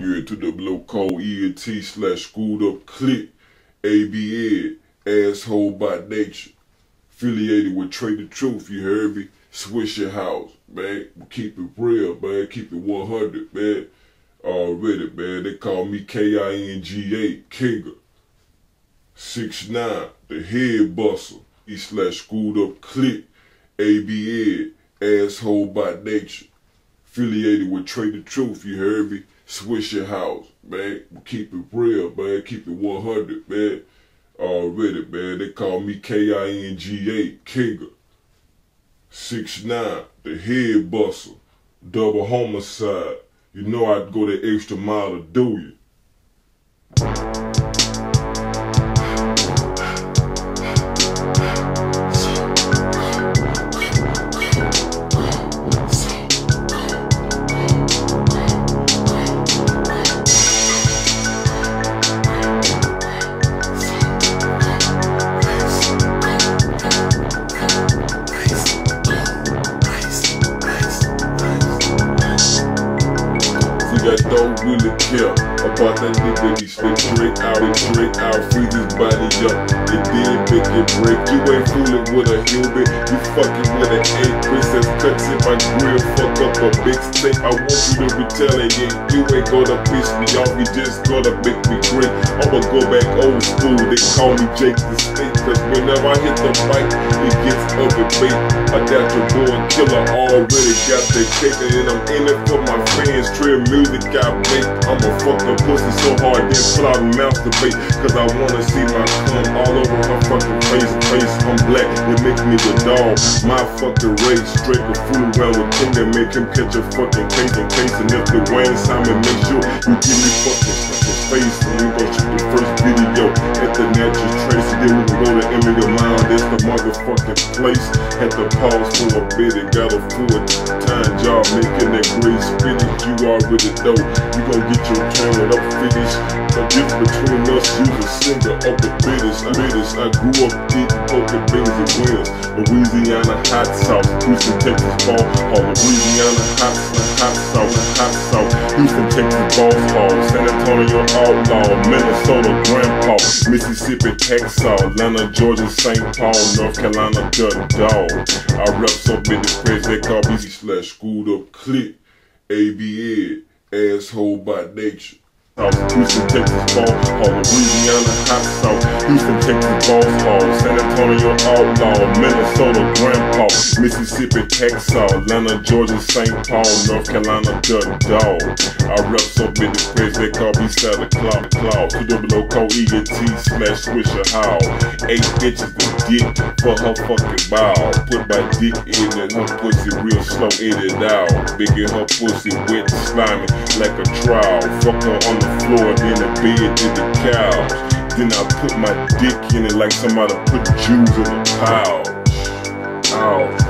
You're the below code ENT slash Screwed Up Click. ABN, asshole by nature. Affiliated with Trae tha Truth, you heard me? Swishahouse, man. Keep it real, man. Keep it 100, man. Already, man. They call me K-I-N-G-A, Kinga. 6'9", the head bustle. E slash Screwed Up Click. ABN, asshole by nature. Affiliated with Trae tha Truth, you heard me? Swishahouse, man. Keep it real, man. Keep it 100, man. Already, man. They call me K-I-N-G-A, Kinga. 6'9", the head bustle. Double homicide. You know I'd go the extra mile to do you. Really care about that nigga. He slip drink out and drink out, freeze his body up, and then make it break. You ain't fooling with a human, you fucking with an eight princess cuts in my grill. Fuck up a big steak. I want you to retaliate. You ain't gonna piss me off, you just gonna make me great. I'ma go back old school. They call me Jake the Snake, cause whenever I hit the mic, it gets up and bait. A natural born killer already got the cake, and I'm in it for my fans. Trail music I make. I'ma fuck pussy so hard, then pull out and masturbate. Cause I wanna see my cum all over her fucking face. Face, I'm black, it makes me the dog. My fucking race, straight the fool around with king that make him catch a fucking case in case. And if the Wayne Simon make sure you give me fucking fucking face, and we gon' shoot the first video at the natural trace. And then we can go to Emily Mile, that's the motherfucking place. Had to pause for a bit and got a full time job making that great spinach. You already know you gon' get your when I'm finished. The difference between us, you the singer of the. I British. I grew up eating poker beans and wheels. Louisiana hot sauce, Houston, Texas ball hall. Louisiana hot hot sauce, hot sauce. Houston, Texas balls hall. San Antonio outlaw, Minnesota grandpa, Mississippi Texas, Atlanta, Georgia, St. Paul, North Carolina, the dog. I rep so many friends they call me slash Screwed Up Click. ABN, asshole by nature. Houston, Texas ball hall, Louisiana hot sauce, Houston, Texas balls hall, San Antonio outlaw, Minnesota grandpa, Mississippi Texas, Atlanta, Georgia, St. Paul, North Carolina, the dog. I rep so many friends they call me Santa Claus, Claus, two double O co ENT slash Swisher How. Eight bitches with dick for her fucking bow. Put my dick in and her pussy real slow in and out. Making her pussy wet, and slimy like a trowel. Fuck her on the floor, then the bed, then the couch. Then I put my dick in it like somebody put Jews in a pile. Ow.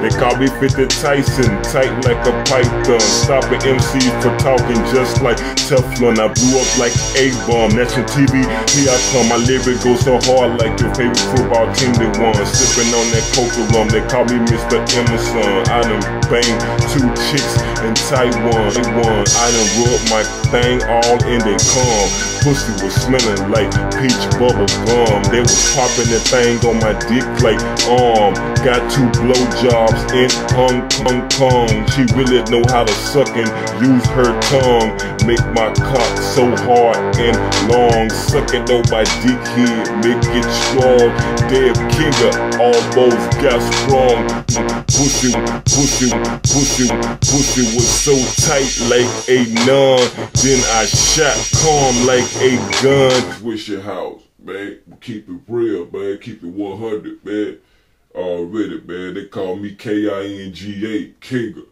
They call me 50 Tyson, tight like a python. Stopping MCs for talking just like Teflon. I blew up like A-bomb. National TV, here I come. My lyric goes so hard like your favorite football team that won. Sipping on that coca rum. They call me Mr. Emerson. I done banged two chicks in Taiwan. They won. I done rubbed my thing all in their cum. Pussy was smelling like peach bubble gum. They was popping that thing on my dick like um. Got two blowjobs in Hong Kong Kong. She really know how to suck and use her tongue. Make my cock so hard and long. Sucking on my dick here, make it strong. Damn Kinga almost got strong. Pussy, pussy, pussy, pussy was so tight like a nun. Then I shot calm like a gun. Swishahouse, man. Keep it real, man. Keep it 100, man. Already, man. They call me K-I-N-G-A, Kinga.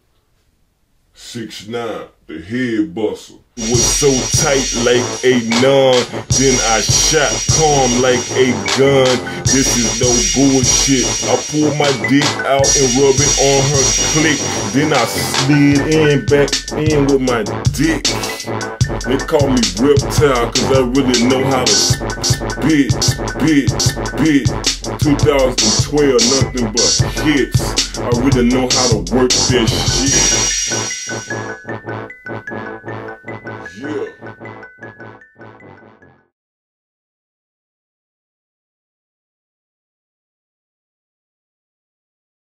6'9", the head bustle. Was so tight like a nun. Then I shot calm like a gun. This is no bullshit. I pull my dick out and rub it on her click. Then I slid in back in with my dick. They call me reptile cause I really know how to bitch, bitch, bitch. 2012, nothing but hits. I really know how to work this shit. Yeah.